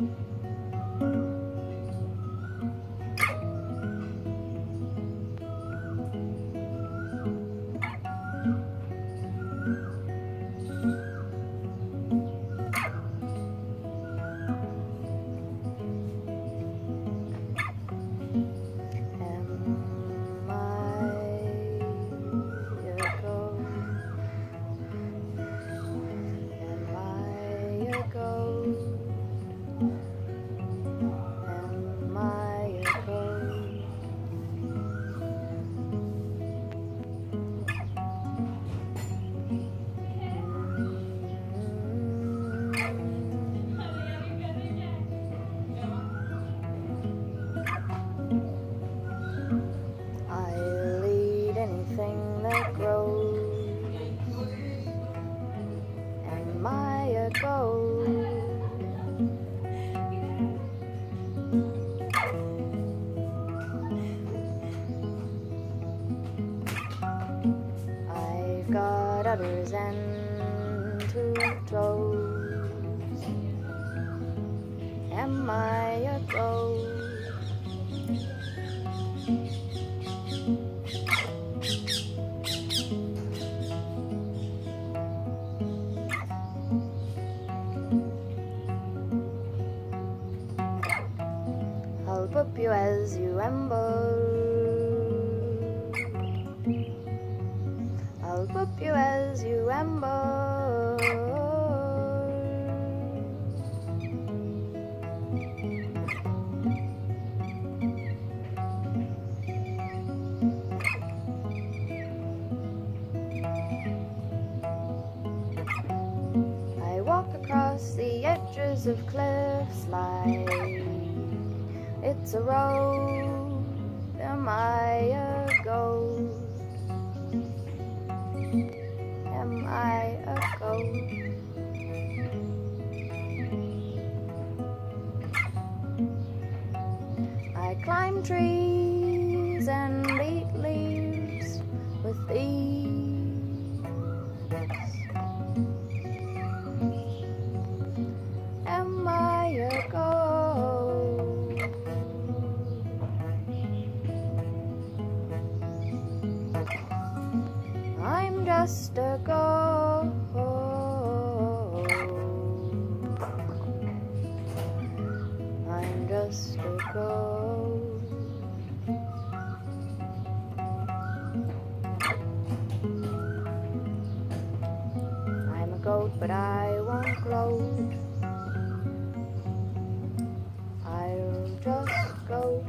Mm-hmm. Udders and two toes. Am I a ghost? I'll whip you as you amble. I'll whip you as you amble. I walk across the edges of cliffs like it's a road. Am I a Trees and eat leaves with ease. Am I a ghost? I'm just a ghost. I'm just a ghost. but I won't close. I'll just go.